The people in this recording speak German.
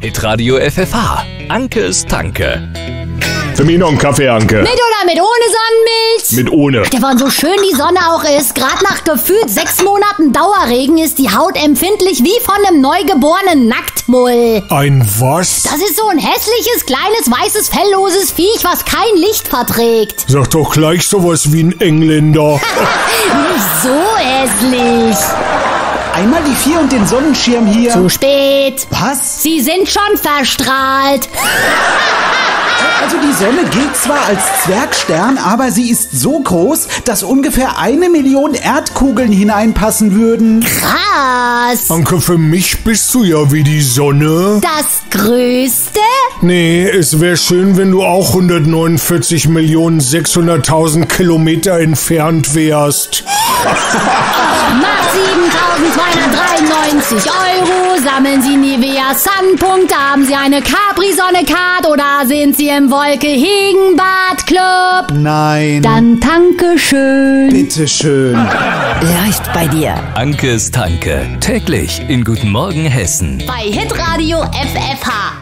Hitradio FFH. Ankes Tanke. Für mich noch einen Kaffee, Anke. Mit oder mit ohne Sonnenmilch? Mit ohne. Stefan, so schön die Sonne auch ist, gerade nach gefühlt sechs Monaten Dauerregen ist die Haut empfindlich wie von einem neugeborenen Nacktmull. Ein was? Das ist so ein hässliches, kleines, weißes, fellloses Viech, was kein Licht verträgt. Sag doch gleich sowas wie ein Engländer. Nicht so hässlich. Einmal die vier und den Sonnenschirm hier. Zu spät. Was? Sie sind schon verstrahlt. Also die Sonne gilt zwar als Zwergstern, aber sie ist so groß, dass ungefähr eine Million Erdkugeln hineinpassen würden. Krass. Anke, für mich bist du ja wie die Sonne. Das Größte? Nee, es wäre schön, wenn du auch 149 Millionen 600.000 Kilometer entfernt wärst. Macht 7.293 Euro. Sammeln Sie Nivea Sun-Punkte. Haben Sie eine Capri-Sonne-Card oder sind Sie im Wolke-Hegen-Bad Club? Nein. Dann danke schön. Bitteschön. Läuft bei dir. Ankes Tanke. Täglich in Guten Morgen Hessen. Bei Hitradio FFH.